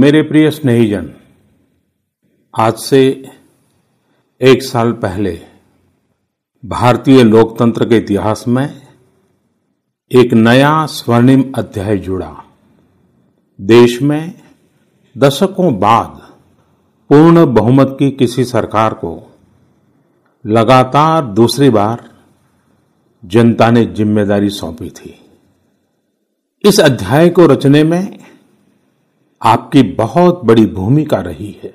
मेरे प्रिय स्नेहीजन, आज से एक साल पहले भारतीय लोकतंत्र के इतिहास में एक नया स्वर्णिम अध्याय जुड़ा। देश में दशकों बाद पूर्ण बहुमत की किसी सरकार को लगातार दूसरी बार जनता ने ज़िम्मेदारी सौंपी थी। इस अध्याय को रचने में आपकी बहुत बड़ी भूमिका रही है।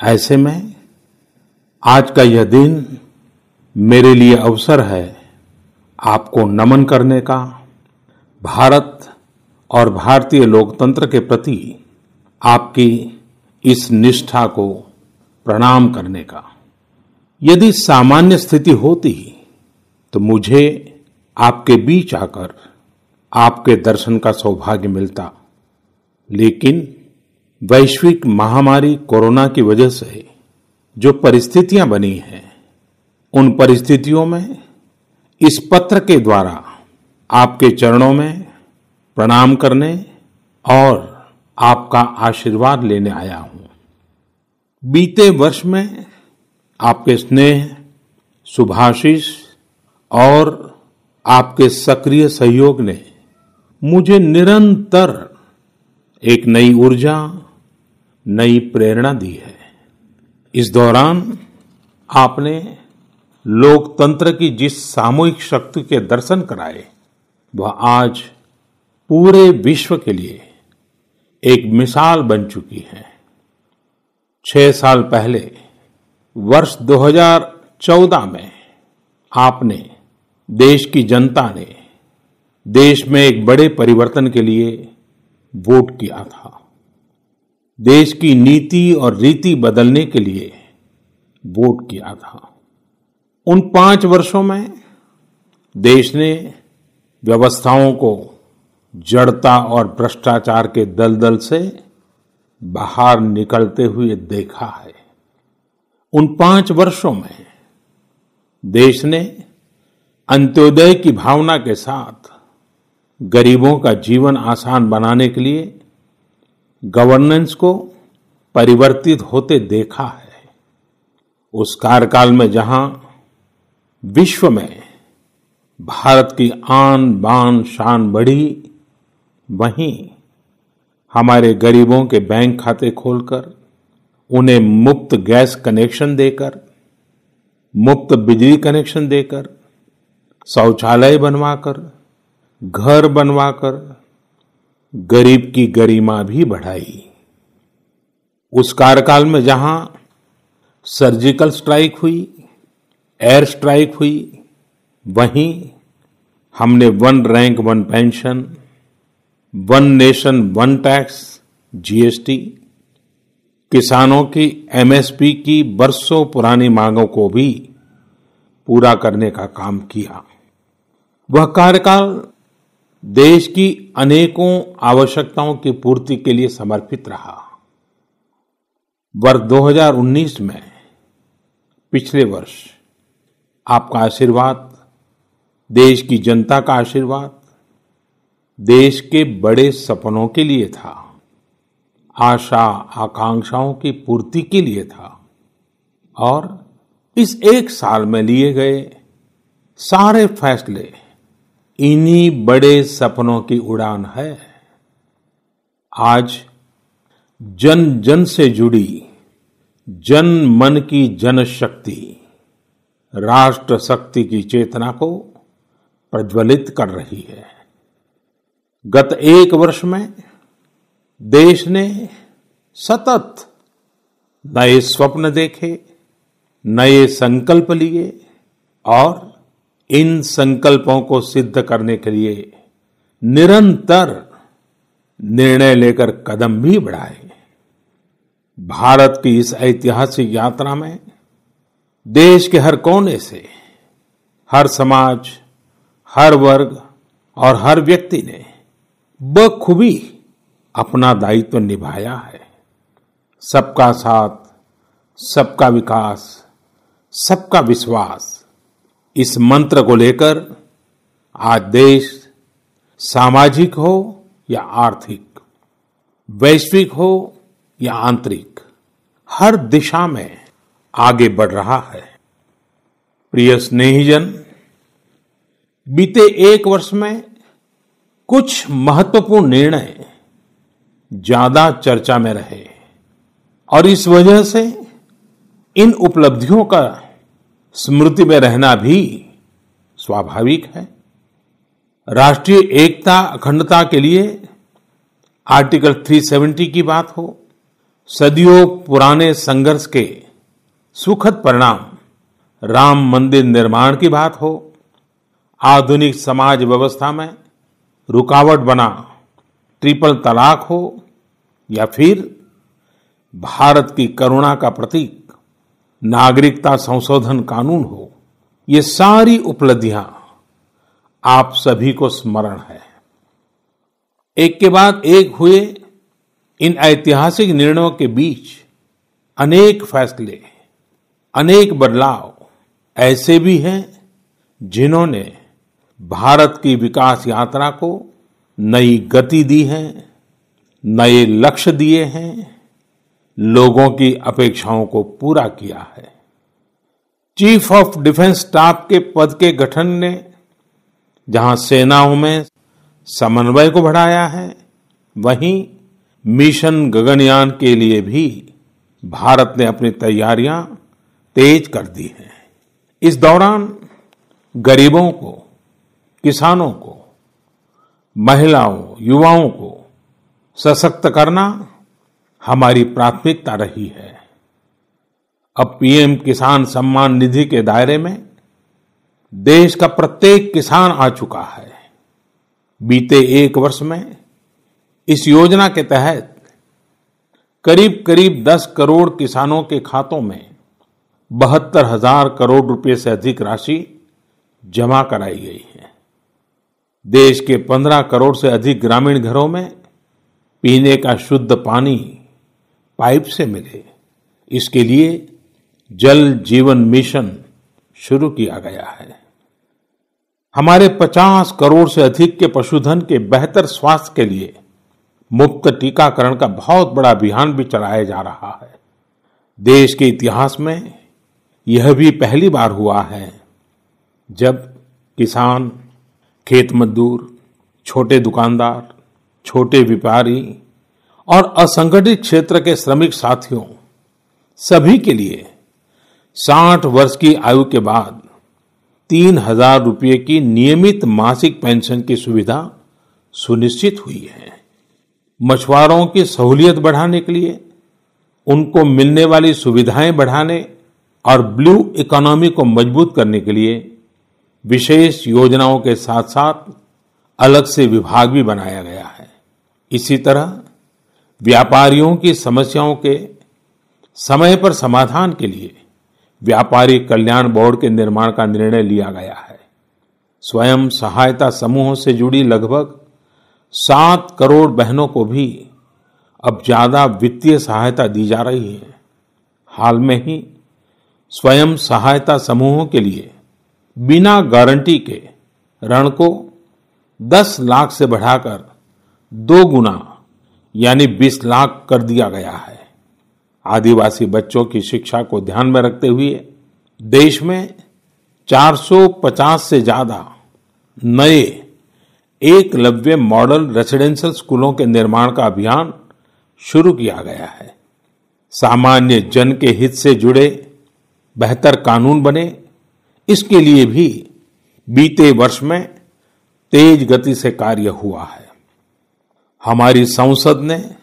ऐसे में आज का यह दिन मेरे लिए अवसर है आपको नमन करने का, भारत और भारतीय लोकतंत्र के प्रति आपकी इस निष्ठा को प्रणाम करने का। यदि सामान्य स्थिति होती तो मुझे आपके बीच आकर आपके दर्शन का सौभाग्य मिलता। लेकिन वैश्विक महामारी कोरोना की वजह से जो परिस्थितियाँ बनी हैं, उन परिस्थितियों में इस पत्र के द्वारा आपके चरणों में प्रणाम करने और आपका आशीर्वाद लेने आया हूँ। बीते वर्ष में आपके स्नेह, शुभाशीष और आपके सक्रिय सहयोग ने मुझे निरंतर एक नई ऊर्जा, नई प्रेरणा दी है। इस दौरान आपने लोकतंत्र की जिस सामूहिक शक्ति के दर्शन कराए, वह आज पूरे विश्व के लिए एक मिसाल बन चुकी है। छह साल पहले, वर्ष 2014 में आपने देश की जनता ने देश में एक बड़े परिवर्तन के लिए वोट किया था। देश की नीति और रीति बदलने के लिए वोट किया था। उन पाँच वर्षों में देश ने व्यवस्थाओं को जड़ता और भ्रष्टाचार के दलदल से बाहर निकलते हुए देखा है। उन पाँच वर्षों में देश ने अंत्योदय की भावना के साथ गरीबों का जीवन आसान बनाने के लिए गवर्नेंस को परिवर्तित होते देखा है। उस कार्यकाल में जहाँ विश्व में भारत की आन बान शान बढ़ी, वहीं हमारे गरीबों के बैंक खाते खोलकर, उन्हें मुफ़्त गैस कनेक्शन देकर, मुफ़्त बिजली कनेक्शन देकर, शौचालय बनवाकर घर बनवाकर गरीब की गरिमा भी बढ़ाई। उस कार्यकाल में जहाँ सर्जिकल स्ट्राइक हुई, एयर स्ट्राइक हुई, वहीं हमने one rank, one pension, one nation, one tax, GST, किसानों की एमएसपी की बरसों पुरानी मांगों को भी पूरा करने का काम किया। वह कार्यकाल देश की अनेकों आवश्यकताओं की पूर्ति के लिए समर्पित रहा। वर्ष 2019 में पिछले वर्ष आपका आशीर्वाद, देश की जनता का आशीर्वाद, देश के बड़े सपनों के लिए था, आशा आकांक्षाओं की पूर्ति के लिए था और इस एक साल में लिए गए सारे फैसले इन्हीं बड़े सपनों की उड़ान है। आज जन जन से जुड़ी, जन मन की जनशक्ति राष्ट्र शक्ति की चेतना को प्रज्वलित कर रही है। गत एक वर्ष में देश ने सतत नए स्वप्न देखे, नए संकल्प लिए और इन संकल्पों को सिद्ध करने के लिए निरंतर निर्णय लेकर कदम भी बढ़ाए। भारत की इस ऐतिहासिक यात्रा में देश के हर कोने से हर समाज, हर वर्ग और हर व्यक्ति ने बखूबी अपना दायित्व तो निभाया है। सबका साथ, सबका विकास, सबका विश्वास इस मंत्र को लेकर आज देश सामाजिक हो या आर्थिक, वैश्विक हो या आंतरिक, हर दिशा में आगे बढ़ रहा है। प्रिय स्नेहीजन, बीते एक वर्ष में कुछ महत्वपूर्ण निर्णय ज़्यादा चर्चा में रहे और इस वजह से इन उपलब्धियों का स्मृति में रहना भी स्वाभाविक है। राष्ट्रीय एकता, अखंडता के लिए आर्टिकल 370 की बात हो सदियों पुराने संघर्ष के सुखद परिणाम, राम मंदिर निर्माण की बात हो, आधुनिक समाज व्यवस्था में रुकावट बना, ट्रिपल तलाक हो, या फिर भारत की करुणा का प्रतीक नागरिकता संशोधन कानून हो, ये सारी उपलब्धियाँ आप सभी को स्मरण है। एक के बाद एक हुए, इन ऐतिहासिक निर्णयों के बीच अनेक फैसले, अनेक बदलाव ऐसे भी हैं जिन्होंने भारत की विकास यात्रा को नई गति दी है, नए लक्ष्य दिए हैं लोगों की अपेक्षाओं को पूरा किया है। चीफ ऑफ़ डिफेंस स्टाफ के पद के गठन ने, जहाँ सेनाओं में समन्वय को बढ़ाया है, वहीं मिशन गगनयान के लिए भी भारत ने अपनी तैयारियाँ तेज कर दी हैं। इस दौरान गरीबों को, किसानों को, महिलाओं, युवाओं को सशक्त करना हमारी प्राथमिकता रही है। अब पीएम किसान सम्मान निधि के दायरे में देश का प्रत्येक किसान आ चुका है। बीते एक वर्ष में इस योजना के तहत करीब करीब 10 करोड़ किसानों के खातों में बहत्तर हज़ार करोड़ रुपए से अधिक राशि जमा कराई गई है। देश के 15 करोड़ से अधिक ग्रामीण घरों में पीने का शुद्ध पानी पाइप से मिले। इसके लिए जल जीवन मिशन शुरू किया गया है। हमारे 50 करोड़ से अधिक के पशुधन के बेहतर स्वास्थ्य के लिए मुफ़्त टीकाकरण का बहुत बड़ा अभियान भी चलाया जा रहा है। देश के इतिहास में यह भी पहली बार हुआ है जब किसान, खेत मजदूर, छोटे दुकानदार, छोटे व्यापारी और असंगठित क्षेत्र के श्रमिक साथियों, सभी के लिए 60 वर्ष की आयु के बाद तीन हज़ार रुपये की नियमित मासिक पेंशन की सुविधा सुनिश्चित हुई है। मछुआरों की सहूलियत बढ़ाने के लिए, उनको मिलने वाली सुविधाएँ बढ़ाने और ब्लू इकोनॉमी को मज़बूत करने के लिए विशेष योजनाओं के साथ साथ अलग से विभाग भी बनाया गया है। इसी तरह व्यापारियों की समस्याओं के समय पर समाधान के लिए व्यापारी कल्याण बोर्ड के निर्माण का निर्णय लिया गया है। स्वयं सहायता समूहों से जुड़ी लगभग सात करोड़ बहनों को भी अब ज़्यादा वित्तीय सहायता दी जा रही है। हाल में ही स्वयं सहायता समूहों के लिए बिना गारंटी के ऋण को 10 लाख से बढ़ाकर दो गुना यानी 20 लाख कर दिया गया है। आदिवासी बच्चों की शिक्षा को ध्यान में रखते हुए देश में 450 से ज़्यादा नए एकलव्य मॉडल रेसिडेंशियल स्कूलों के निर्माण का अभियान शुरू किया गया है। सामान्य जन के हित से जुड़े बेहतर कानून बने। इसके लिए भी बीते वर्ष में तेज गति से कार्य हुआ है। हमारी संसद ने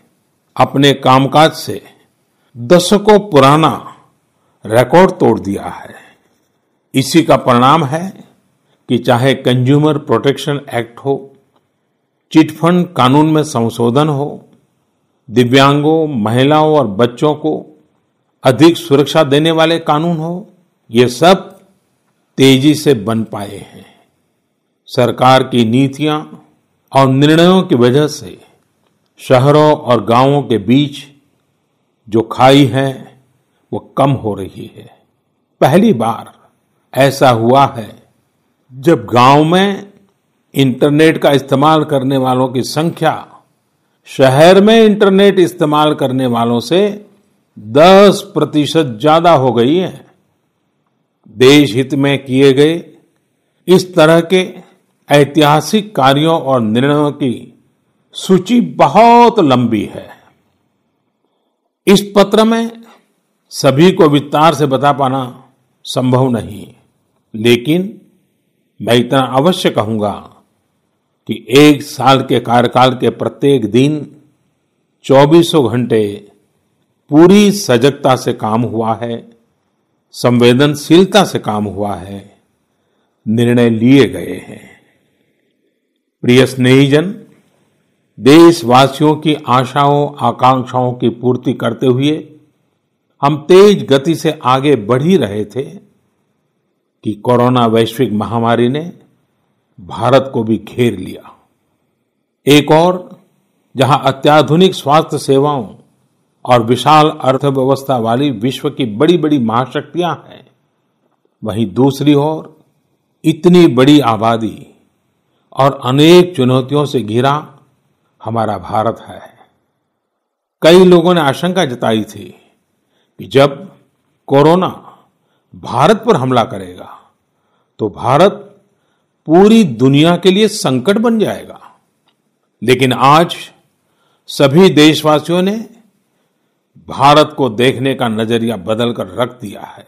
अपने कामकाज से दशकों पुराना रिकॉर्ड तोड़ दिया है। इसी का परिणाम है कि चाहे कंज्यूमर प्रोटेक्शन एक्ट हो चिटफंड कानून में संशोधन हो, दिव्यांगों, महिलाओं और बच्चों को अधिक सुरक्षा देने वाले कानून हो, ये सब तेज़ी से बन पाए हैं। सरकार की नीतियाँ और निर्णयों की वजह से शहरों और गाँवों के बीच जो खाई है, वो कम हो रही है। पहली बार ऐसा हुआ है जब गाँव में इंटरनेट का इस्तेमाल करने वालों की संख्या, शहर में इंटरनेट इस्तेमाल करने वालों से 10 प्रतिशत ज़्यादा हो गई है। देश हित में किए गए इस तरह के ऐतिहासिक कार्यों और निर्णयों की सूची बहुत लंबी है। इस पत्र में सभी को विस्तार से बता पाना संभव नहीं, लेकिन मैं इतना अवश्य कहूँगा कि एक साल के कार्यकाल के प्रत्येक दिन चौबीसों घंटे पूरी सजगता से काम हुआ है, संवेदनशीलता से काम हुआ है, निर्णय लिए गए हैं। प्रिय स्नेहीजन देशवासियों की आशाओं, आकांक्षाओं की पूर्ति करते हुए हम तेज गति से आगे बढ़ ही रहे थे कि कोरोना वैश्विक महामारी ने भारत को भी घेर लिया। एक और, जहाँ अत्याधुनिक स्वास्थ्य सेवाओं और विशाल अर्थव्यवस्था वाली विश्व की बड़ी बड़ी महाशक्तियाँ हैं, वहीं दूसरी ओर इतनी बड़ी आबादी और अनेक चुनौतियों से घिरा हमारा भारत है। कई लोगों ने आशंका जताई थी कि जब कोरोना भारत पर हमला करेगा तो भारत पूरी दुनिया के लिए संकट बन जाएगा। लेकिन आज सभी देशवासियों ने भारत को देखने का नज़रिया बदलकर रख दिया है।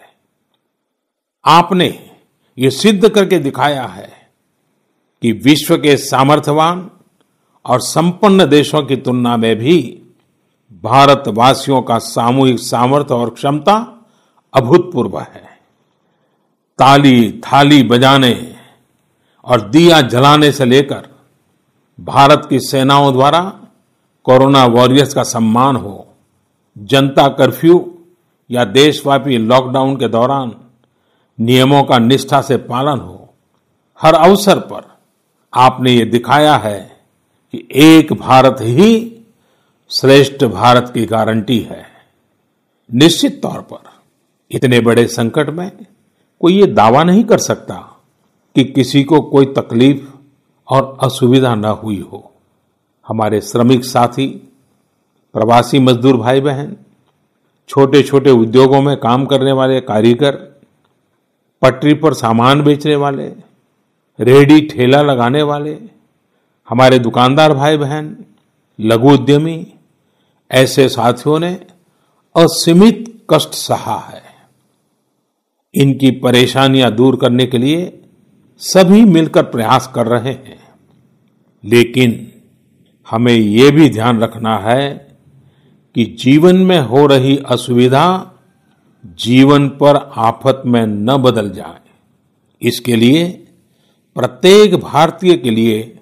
आपने ये सिद्ध करके दिखाया है कि विश्व के सामर्थ्यवान और संपन्न देशों की तुलना में भी भारतवासियों का सामूहिक सामर्थ्य और क्षमता अभूतपूर्व है। ताली थाली बजाने और दिया जलाने से लेकर भारत की सेनाओं द्वारा कोरोना वॉरियर्स का सम्मान हो, जनता कर्फ्यू या देशव्यापी लॉकडाउन के दौरान नियमों का निष्ठा से पालन हो, हर अवसर पर आपने ये दिखाया है कि एक भारत ही श्रेष्ठ भारत की गारंटी है। निश्चित तौर पर इतने बड़े संकट में कोई ये दावा नहीं कर सकता कि किसी को कोई तकलीफ़ और असुविधा न हुई हो। हमारे श्रमिक साथी, प्रवासी मजदूर भाई बहन छोटे छोटे उद्योगों में काम करने वाले कारीगर, पटरी पर सामान बेचने वाले रेडी ठेला लगाने वाले हमारे दुकानदार भाई बहन लघु उद्यमी, ऐसे साथियों ने असीमित कष्ट सहा है। इनकी परेशानियाँ दूर करने के लिए सभी मिलकर प्रयास कर रहे हैं। लेकिन हमें ये भी ध्यान रखना है कि जीवन में हो रही असुविधा जीवन पर आफत में न बदल जाए। इसके लिए प्रत्येक भारतीय के लिए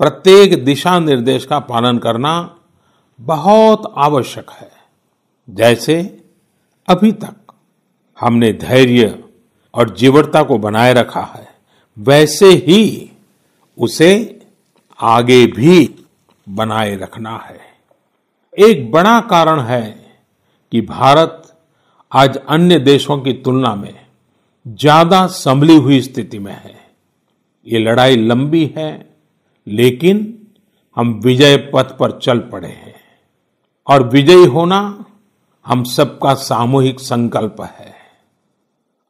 प्रत्येक दिशा निर्देश का पालन करना बहुत आवश्यक है। जैसे अभी तक हमने धैर्य और जीवटता को बनाए रखा है, वैसे ही उसे आगे भी बनाए रखना है। एक बड़ा कारण है कि भारत आज अन्य देशों की तुलना में ज़्यादा संभली हुई स्थिति में है। ये लड़ाई लंबी है लेकिन हम विजय पथ पर चल पड़े हैं। और विजयी होना हम सबका सामूहिक संकल्प है।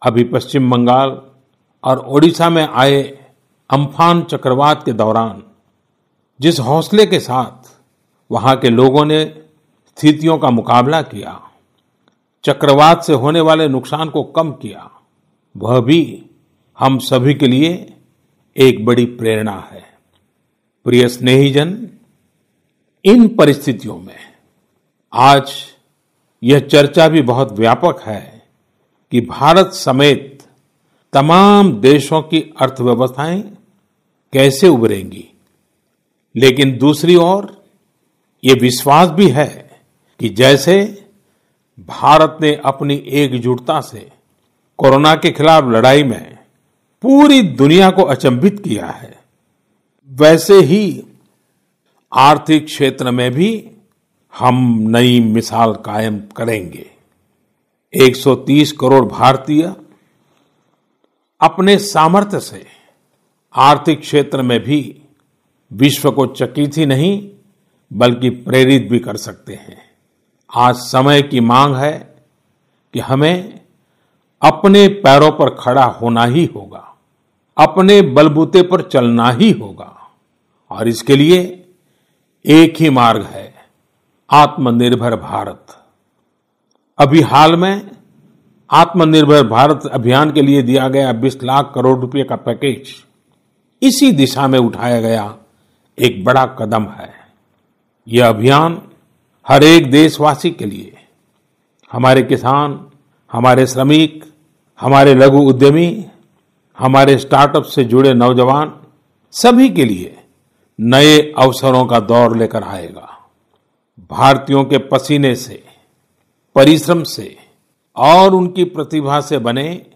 अभी पश्चिम बंगाल और ओडिशा में आए अम्फान चक्रवात के दौरान जिस हौसले के साथ वहाँ के लोगों ने स्थितियों का मुकाबला किया, चक्रवात से होने वाले नुकसान को कम किया, वह भी हम सभी के लिए एक बड़ी प्रेरणा है। प्रिय स्नेहीजन, इन परिस्थितियों में आज यह चर्चा भी बहुत व्यापक है कि भारत समेत तमाम देशों की अर्थव्यवस्थाएँ कैसे उभरेंगी। लेकिन दूसरी ओर ये विश्वास भी है कि जैसे भारत ने अपनी एकजुटता से कोरोना के खिलाफ लड़ाई में पूरी दुनिया को अचंभित किया है वैसे ही आर्थिक क्षेत्र में भी हम नई मिसाल कायम करेंगे। 130 करोड़ भारतीय अपने सामर्थ्य से आर्थिक क्षेत्र में भी विश्व को चकित ही नहीं, बल्कि प्रेरित भी कर सकते हैं। आज समय की मांग है कि हमें अपने पैरों पर खड़ा होना ही होगा, अपने बलबूते पर चलना ही होगा। और इसके लिए एक ही मार्ग है, आत्मनिर्भर भारत। अभी हाल में आत्मनिर्भर भारत अभियान के लिए दिया गया 20 लाख करोड़ रुपए का पैकेज इसी दिशा में उठाया गया एक बड़ा कदम है। यह अभियान हर एक देशवासी के लिए, हमारे किसान, हमारे श्रमिक, हमारे लघु उद्यमी, हमारे स्टार्टअप से जुड़े नौजवान, सभी के लिए नए अवसरों का दौर लेकर आएगा। भारतीयों के पसीने से, परिश्रम से और उनकी प्रतिभा से बने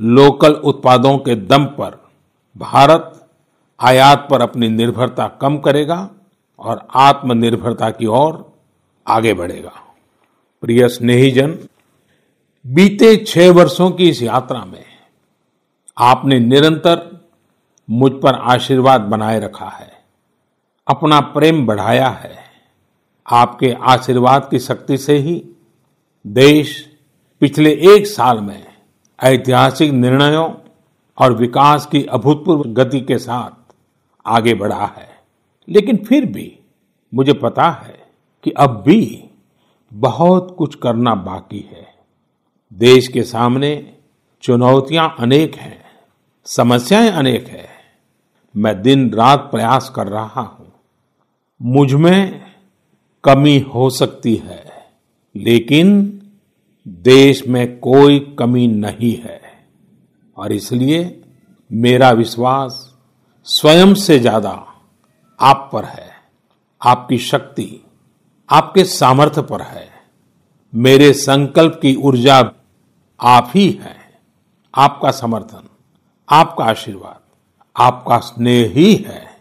लोकल उत्पादों के दम पर भारत आयात पर अपनी निर्भरता कम करेगा और आत्मनिर्भरता की ओर आगे बढ़ेगा। प्रिय स्नेहीजन, बीते छह वर्षों की इस यात्रा में आपने निरंतर मुझ पर आशीर्वाद बनाए रखा है। अपना प्रेम बढ़ाया है। आपके आशीर्वाद की शक्ति से ही देश पिछले एक साल में ऐतिहासिक निर्णयों और विकास की अभूतपूर्व गति के साथ आगे बढ़ा है। लेकिन फिर भी मुझे पता है कि अब भी बहुत कुछ करना बाकी है। देश के सामने चुनौतियाँ अनेक हैं, समस्याएँ अनेक है। मैं दिन रात प्रयास कर रहा हूँ। मुझमें कमी हो सकती है, लेकिन देश में कोई कमी नहीं है। और इसलिए मेरा विश्वास स्वयं से ज़्यादा आप पर है, आपकी शक्ति, आपके सामर्थ्य पर है। मेरे संकल्प की ऊर्जा आप ही है, आपका समर्थन, आपका आशीर्वाद, आपका स्नेह ही है।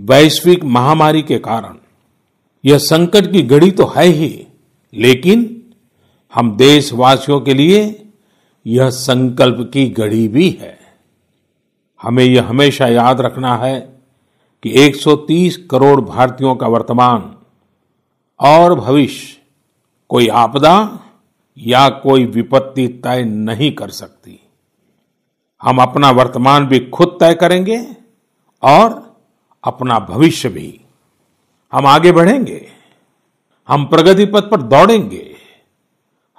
वैश्विक महामारी के कारण। यह संकट की घड़ी तो है ही, लेकिन हम देशवासियों के लिए यह संकल्प की घड़ी भी है। हमें यह हमेशा याद रखना है कि 130 करोड़ भारतीयों का वर्तमान और भविष्य कोई आपदा या कोई विपत्ति तय नहीं कर सकती। हम अपना वर्तमान भी खुद तय करेंगे और अपना भविष्य भी। हम आगे बढ़ेंगे। हम प्रगति पथ पर दौड़ेंगे।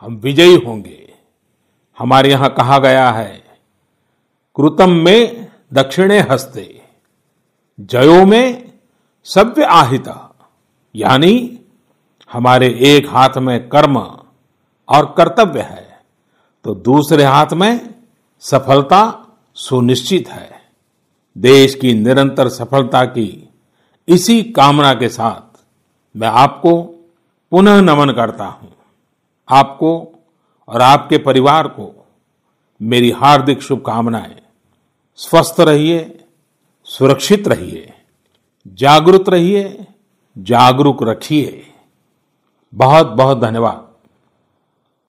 हम विजयी होंगे। हमारे यहाँ कहा गया है, कृतम में दक्षिणे हस्ते, जयो में सभ्य आहिता। यानी हमारे एक हाथ में कर्म और कर्तव्य है तो दूसरे हाथ में सफलता सुनिश्चित है। देश की निरंतर सफलता की इसी कामना के साथ मैं आपको पुनः नमन करता हूँ। आपको और आपके परिवार को मेरी हार्दिक शुभकामनाएँ। स्वस्थ रहिए, सुरक्षित रहिए, जागरूक रहिए, जागरूक रखिए। बहुत बहुत धन्यवाद।